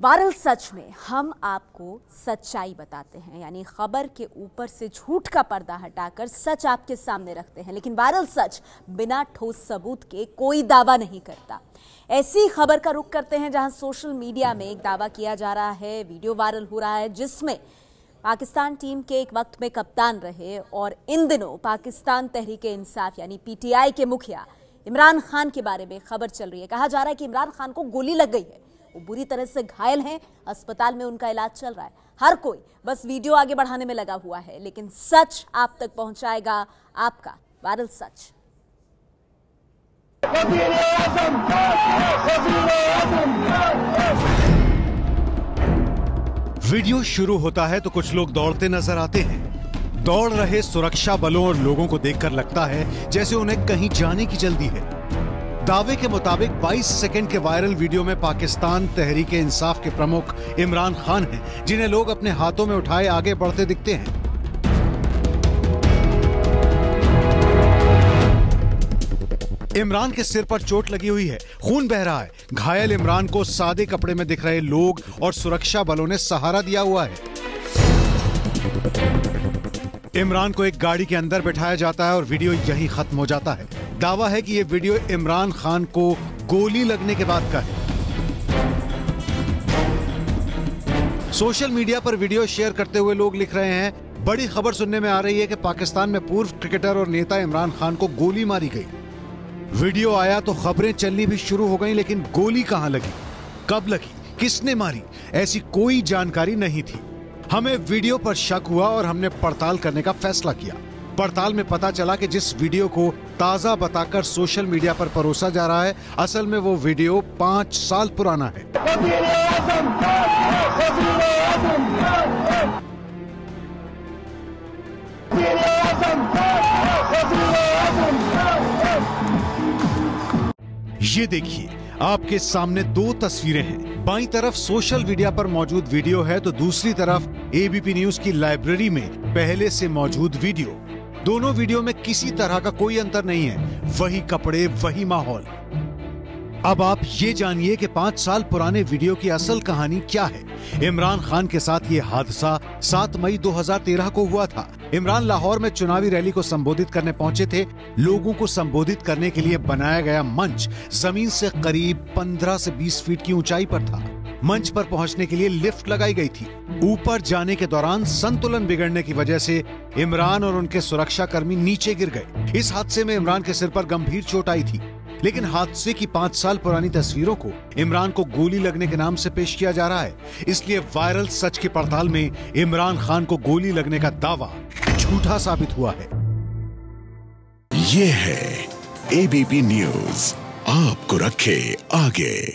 Viral सच में हम आपको सच्चाई बताते हैं, यानी खबर के ऊपर से झूठ का पर्दा हटाकर सच आपके सामने रखते हैं। लेकिन वायरल सच बिना ठोस सबूत के कोई दावा नहीं करता। ऐसी खबर का रुख करते हैं जहाँ सोशल मीडिया में एक दावा किया जा रहा है, वीडियो वायरल हो रहा है, जिसमें पाकिस्तान टीम के एक वक्त में कप्तान रहे और इन दिनों पाकिस्तान तहरीक इंसाफ, यानी पीटीआई के मुखिया इमरान खान के बारे में खबर चल रही है। कहा जा रहा है कि इमरान खान को गोली लग गई है। वो बुरी तरह से घायल हैं, अस्पताल में उनका इलाज चल रहा है। हर कोई, बस वीडियो आगे बढ़ाने में लगा हुआ है, लेकिन सच आप तक पहुंचाएगा आपका, वायरल सच। वीडियो शुरू होता है तो कुछ लोग दौड़ते नज़र आते हैं। दौड़ रहे सुरक्षा बलों और लोगों को देखकर लगता है जैसे उन्हें कहीं जाने की जल्दी है। दावे के मुताबिक 22 सेकंड के वायरल वीडियो में पाकिस्तान तहरीक इंसाफ के प्रमुख इमरान खान हैं, जिन्हें लोग अपने हाथों में उठाए आगे बढ़ते दिखते हैं। इमरान के सिर पर चोट लगी हुई है, खून बह रहा है। घायल इमरान को सादे कपड़े में दिख रहे लोग और सुरक्षा बलों ने सहारा दिया हुआ है। इमरान को एक गाड़ी के अंदर बैठाया जाता है और वीडियो यहीं खत्म हो जाता है। दावा है कि यह वीडियो इमरान खान को गोली लगने के बाद का है। सोशल मीडिया पर वीडियो शेयर करते हुए लोग लिख रहे हैं, बड़ी खबर सुनने में आ रही है कि पाकिस्तान में पूर्व क्रिकेटर और नेता इमरान खान को गोली मारी गई। वीडियो आया तो खबरें चलनी भी शुरू हो गई, लेकिन गोली कहाँ लगी? कब लगी? किसने मारी? ऐसी कोई जानकारी नहीं थी। हमें वीडियो पर शक हुआ और हमने पड़ताल करने का फैसला किया। पड़ताल में पता चला कि जिस वीडियो को ताज़ा बताकर सोशल मीडिया पर परोसा जा रहा है, असल में वो वीडियो पाँच साल पुराना है। ये देखिए, आपके सामने दो तस्वीरें हैं। बाई तरफ़ सोशल मीडिया पर मौजूद वीडियो है तो दूसरी तरफ़ एबीपी न्यूज़ की लाइब्रेरी में पहले से मौजूद वीडियो। दोनों वीडियो में किसी तरह का कोई अंतर नहीं है। वही कपड़े, वही माहौल। अब आप ये जानिए कि पाँच साल पुराने वीडियो की असल कहानी क्या है। इमरान खान के साथ ये हादसा 7 मई 2013 को हुआ था। इमरान लाहौर में चुनावी रैली को संबोधित करने पहुँचे थे। लोगों को संबोधित करने के लिए बनाया गया मंच ज़मीन से करीब 15 से 20 फीट की ऊंचाई पर था। मंच पर पहुँचने के लिए लिफ्ट लगाई गई थी। ऊपर जाने के दौरान संतुलन बिगड़ने की वजह से इमरान और उनके सुरक्षा कर्मी नीचे गिर गए। इस हादसे में इमरान के सिर पर गंभीर चोट आई थी। लेकिन हादसे की पाँच साल पुरानी तस्वीरों को इमरान को गोली लगने के नाम से पेश किया जा रहा है। इसलिए वायरल सच की पड़ताल में इमरान खान को गोली लगने का दावा झूठा साबित हुआ है। ये है एबीपी न्यूज़ आपको रखे आगे।